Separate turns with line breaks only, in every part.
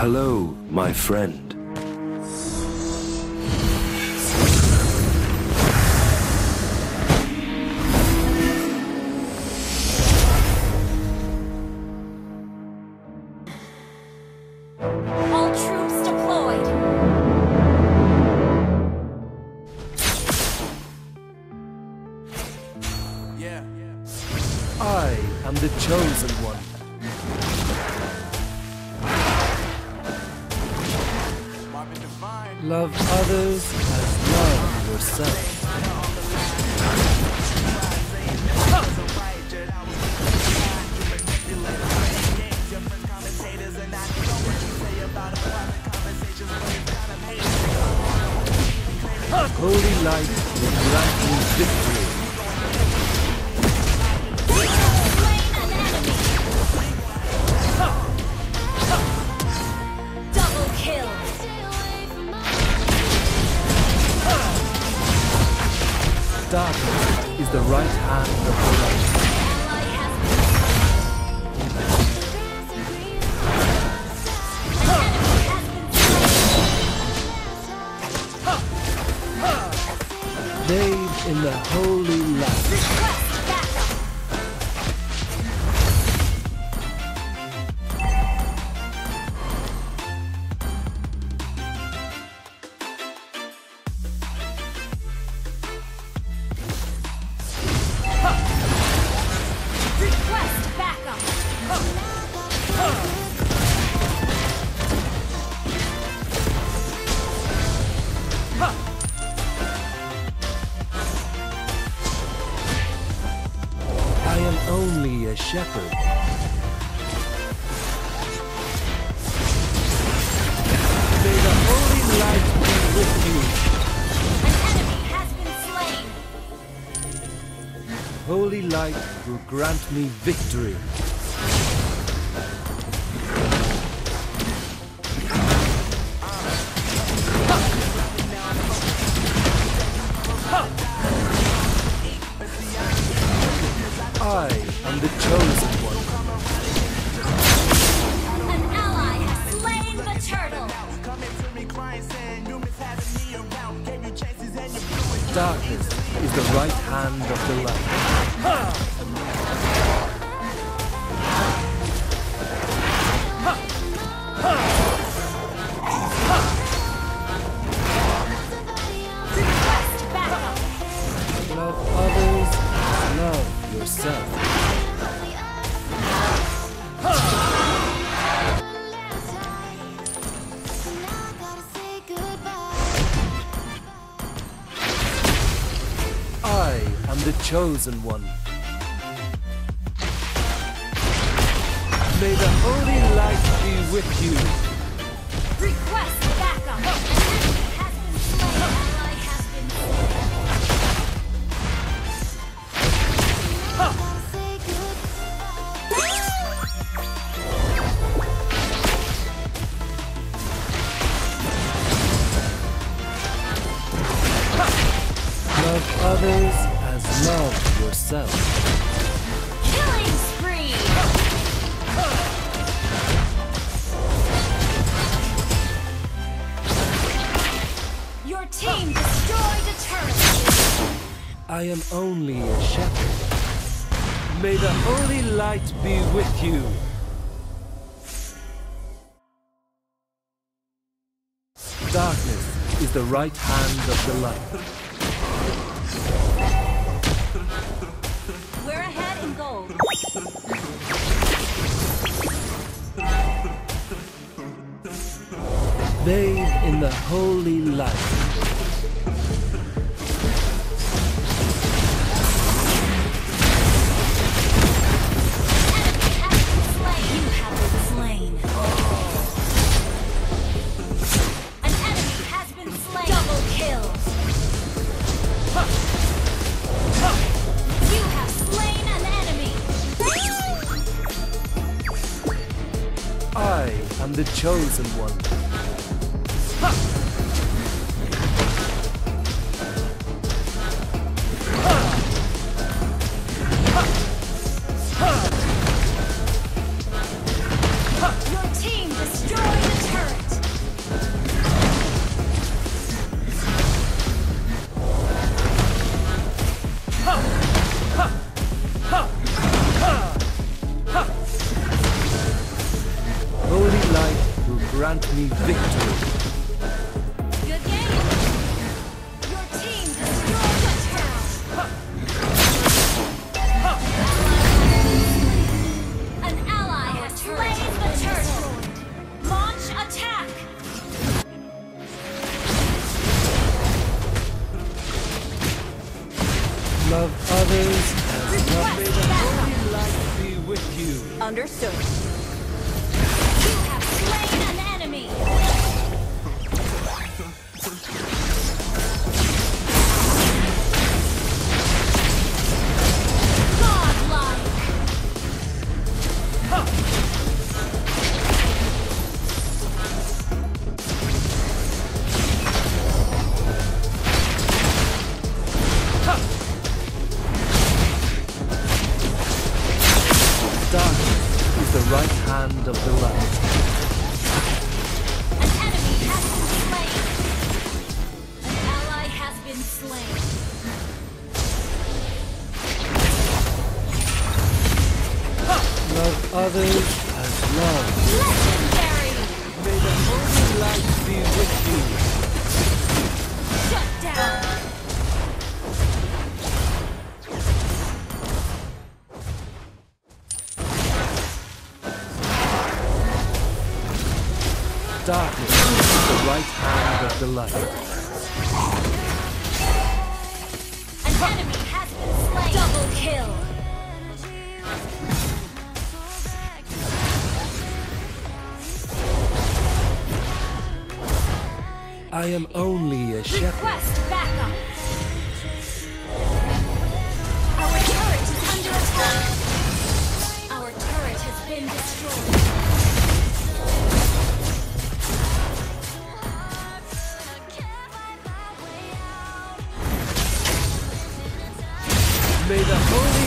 Hello, my friend.
All troops deployed.
I am the chosen one. Others as love yourself. Holy light will grant you victory. Darkness is the right hand of the light. Bathed in the holy light. Am only a shepherd. May the holy light be with you.
An enemy has been slain.
Holy light will grant me victory. The chosen one. May the holy light be with you. Yourself.
Killing spree. Your team destroyed a turret.
I am only a shepherd. May the holy light be with you. Darkness is the right hand of the light. Bathe in the holy light. I am the chosen one. Right hand of the light.
An enemy has been slain. An ally has been slain.
Love others as love.
Legendary.
May the holy light be with you.
Shut down.
Darkness is the right hand of the light.
An enemy has been slain. Double kill.
I am only a shepherd.
Request backup. Our turret is under attack. Our turret has been destroyed.
The holy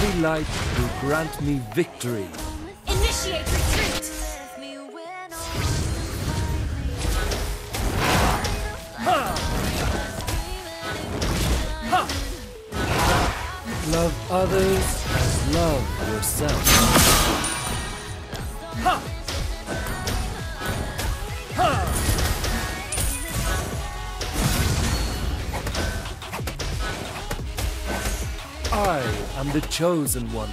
Holy light will grant me victory.
Initiate retreat.
Love others as love yourself. I am the chosen one.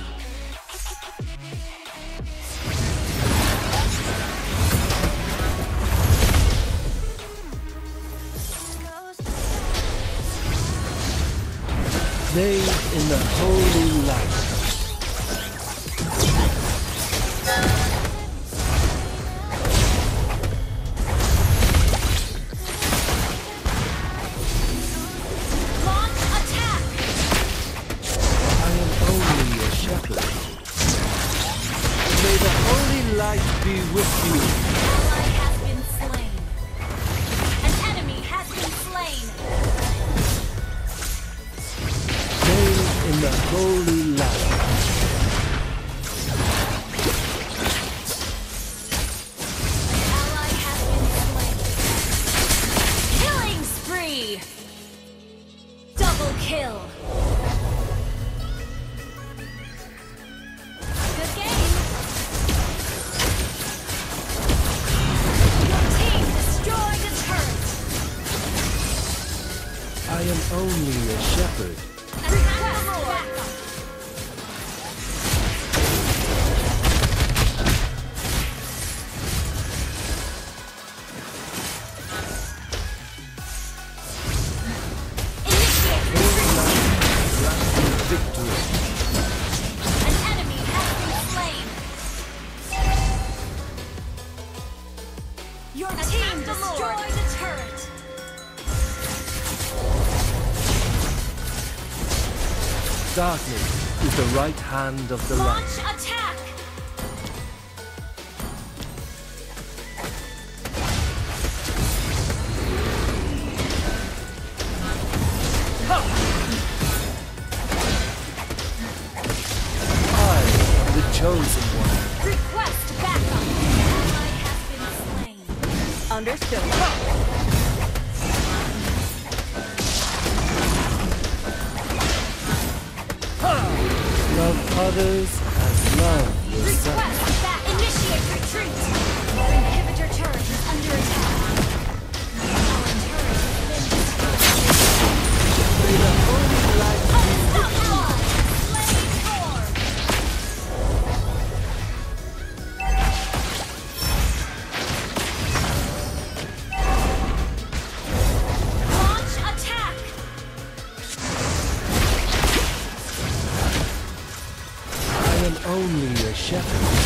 Bathe in the holy holy light.
Ally has been slain. Killing spree. Double kill. Good game. Your team destroyed a turret.
I am only a shepherd. right hand of the light. others as love yourself.
Request that initiate retreat.
shepherd.